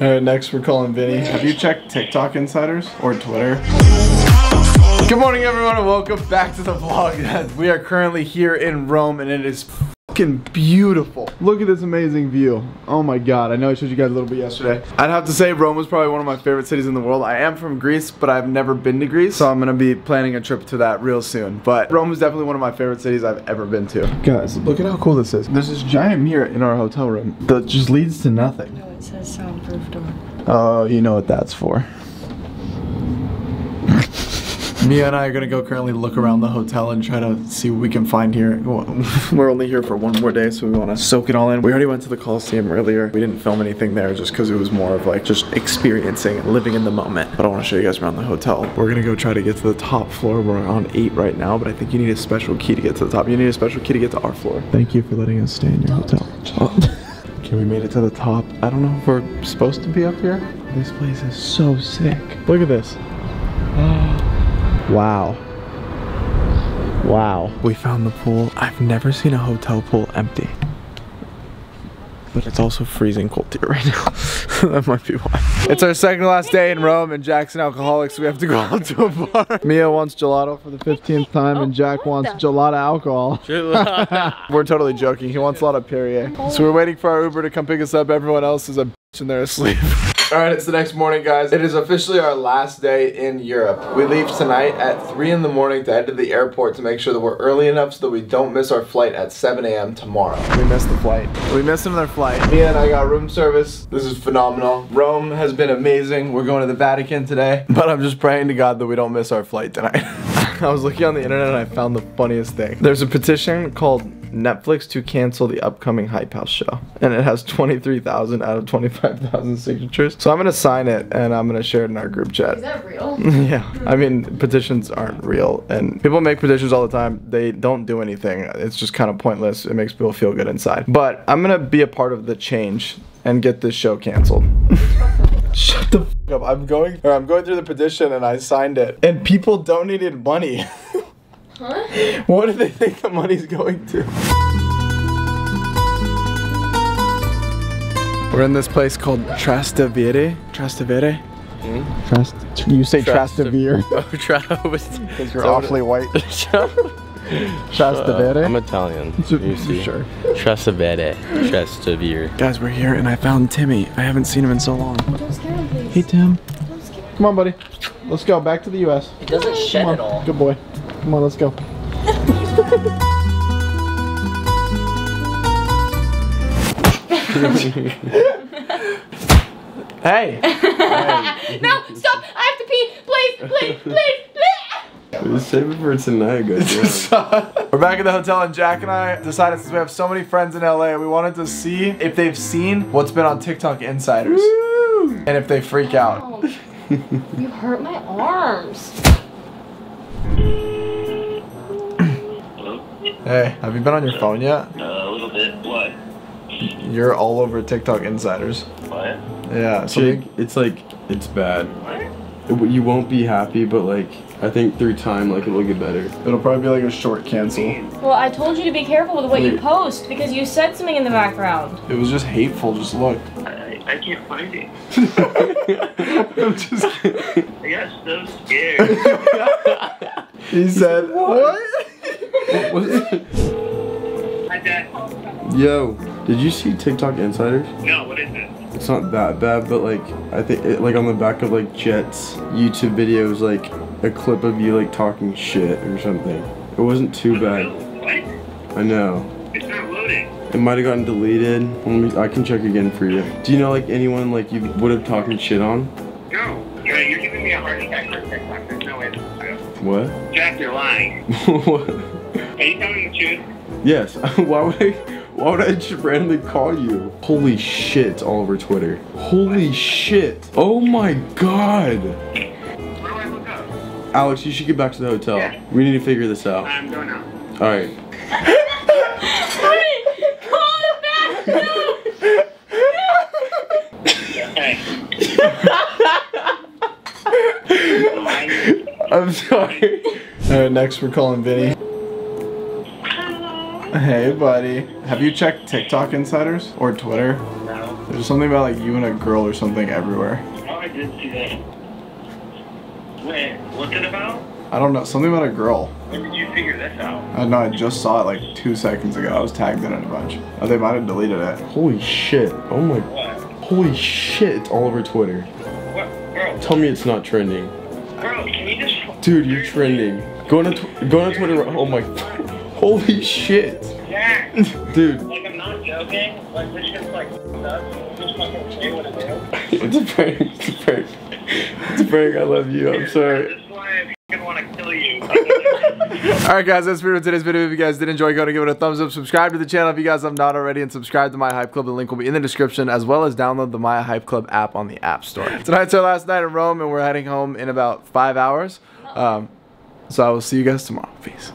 Alright, next we're calling Vinny. Have you checked TikTok Insiders or Twitter? Good morning everyone and welcome back to the vlog. We are currently here in Rome and it is fucking beautiful. Look at this amazing view. Oh my god, I know I showed you guys a little bit yesterday. I'd have to say Rome was probably one of my favorite cities in the world. I am from Greece, but I've never been to Greece, so I'm gonna be planning a trip to that real soon. But Rome is definitely one of my favorite cities I've ever been to. Guys, look at how cool this is. There's this giant mirror in our hotel room that just leads to nothing. No, it says soundproof door. Oh, you know what that's for. Mia and I are gonna go currently look around the hotel and try to see what we can find here. We're only here for one more day, so we wanna soak it all in. We already went to the Coliseum earlier. We didn't film anything there just because it was more of like just experiencing living in the moment. But I wanna show you guys around the hotel. We're gonna go try to get to the top floor. We're on eight right now, but I think you need a special key to get to the top. You need a special key to get to our floor. Thank you for letting us stay in your hotel. Okay, we made it to the top. I don't know if we're supposed to be up here. This place is so sick. Look at this. Wow. Wow. We found the pool. I've never seen a hotel pool empty. But it's also freezing cold here right now. that might be why. It's our second last day in Rome and Jackson alcoholics, so we have to go out to a bar. Mia wants gelato for the 15th time and oh, Jack wants gelato alcohol. We're totally joking. He wants a lot of Perrier. So we're waiting for our Uber to come pick us up. Everyone else is a bitch and they're asleep. Alright, it's the next morning, guys. It is officially our last day in Europe. We leave tonight at 3 in the morning to head to the airport to make sure that we're early enough so that we don't miss our flight at 7 a.m. tomorrow. We missed the flight. We missed another flight. Mia and I got room service. This is phenomenal. Rome has been amazing. We're going to the Vatican today, but I'm just praying to God that we don't miss our flight tonight. I was looking on the internet and I found the funniest thing. There's a petition called Netflix to cancel the upcoming Hype House show. And it has 23,000 out of 25,000 signatures. So I'm gonna sign it and I'm gonna share it in our group chat. Is that real? yeah, I mean, petitions aren't real. And people make petitions all the time. They don't do anything. It's just kind of pointless. It makes people feel good inside. But I'm gonna be a part of the change and get this show canceled. Shut the f up. I'm going or I'm going through the petition and I signed it. And people donated money. Huh? what do they think the money's going to? We're in this place called Trastevere. Trastevere? Hmm? Trast you say Trastevere Oh, Travis. because you're awfully white. Trastevere? I'm Italian. You see. Sure. Trastevere. Trastevere. Guys, we're here and I found Timmy. I haven't seen him in so long. Don't scare him, please. Hey, Tim. Don't scare him. Come on, buddy. Let's go back to the U.S. It doesn't shed Come at all. Good boy. Come on, let's go. hey. No, stop! I have to pee! Please, please, please, please! Save it for tonight, guys. We're back at the hotel and Jack and I decided since we have so many friends in LA, we wanted to see if they've seen what's been on TikTok Insiders. And if they freak out. Oh, you hurt my arms. Hey, have you been on your phone yet? Uh, a little bit. What? You're all over TikTok Insiders. What? Yeah, so Jake, it's like it's bad. It- You won't be happy, but like I think through time, like it'll get better. it'll probably be like a short cancel. Well, I told you to be careful with what you post because you said something in the background. It was just hateful, just look. I, I can't find it. I'm just kidding. I got so scared. He said, what? Yo, did you see TikTok Insiders? No, what is it? It's not that bad, but like I think it, like on the back of like Jet's YouTube videos, like a clip of you like talking shit or something. It wasn't too oh, bad. What? I know. It's not loading. It might have gotten deleted. Let me, I can check again for you. Do you know like anyone like you would have talking shit on? No. You're, you're giving me a heart attack for TikTok. There's no way this is real. What? Jack, you're lying. what? Are you telling the truth? Yes. why would I? Why would I just randomly call you? Holy shit! All over Twitter. Holy shit! Oh my god! Where do I look up? Alex, you should get back to the hotel. Yeah. We need to figure this out. I'm going out. All right. Call it back! No! Hey. I'm sorry. Alright, next we're calling Vinny. Hey, buddy. Have you checked TikTok Insiders or Twitter? No. There's something about like you and a girl or something everywhere. Oh, I did see that. Wait, what's it about? I don't know. Something about a girl. When did you figure this out? I know. I just saw it like two seconds ago. I was tagged in it a bunch. Oh, they might have deleted it. Holy shit. Oh my. What? Holy shit. It's all over Twitter. What? Bro, Tell me it's not trending. bro, can you just... Dude, you're trending. Go on, tw- go on Twitter. Oh my. Holy shit. Jack! Dude, like, I'm not joking. Like, this shit's like nuts. Just fucking say what it is. it's a prank. It's a prank. It's a prank. I love you. I'm sorry. This is why I fucking want to kill you. Alright guys, that's it for today's video. If you guys did enjoy, go and give it a thumbs up. Subscribe to the channel if you guys have not already. And subscribe to My Hype Club. The link will be in the description. As well as download the My Hype Club app on the App Store. Tonight's our last night in Rome. And we're heading home in about five hours. Um, so I will see you guys tomorrow. Peace.